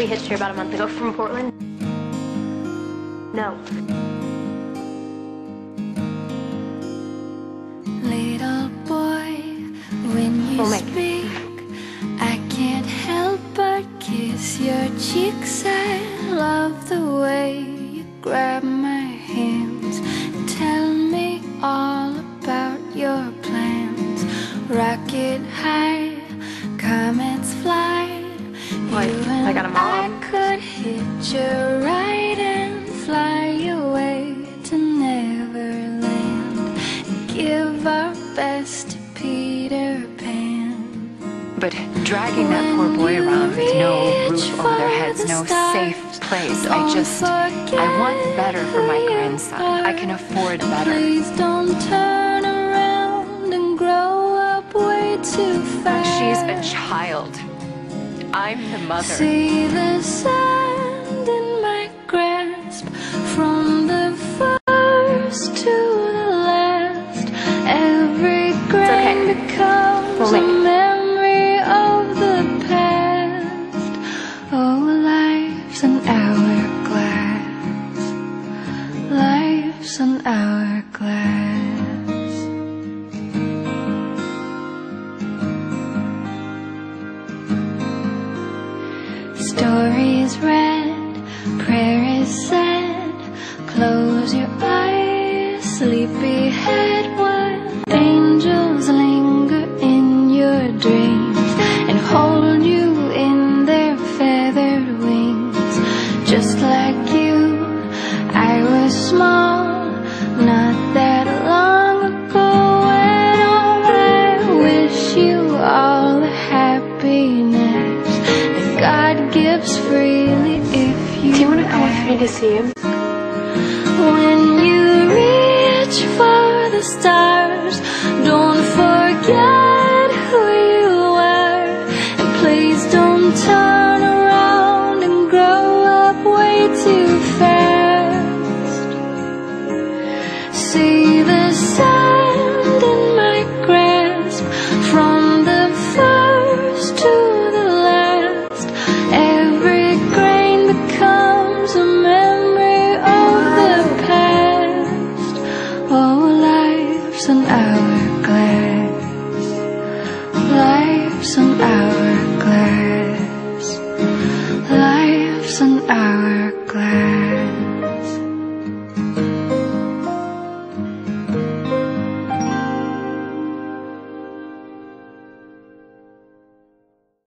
We hitched here about a month ago from Portland. No. Little boy, when you Oh speak, I can't help but kiss your cheeks. I love the way you grab my I got a mom. I could hitch a ride and fly away to Neverland and give our best to Peter Pan. But dragging that poor boy around with no roof over their heads, no safe place, I just, I want better for my grandson. I can afford better. Please don't turn around and grow up way too fast. She's a child. I'm the mother. See the sand in my grasp from the first to the last. Every grain okay. becomes We'll Stories read, prayer is said. Close your eyes, sleepyhead, while angels linger in your dreams and hold you in their feathered wings. Just like you, I was small, not that long ago, and all I wish you all the happiness you. You want to me to see him? When you reach for the stars, don't forget who you are, and please don't turn. an hourglass. Life's an hourglass. Life's an hourglass.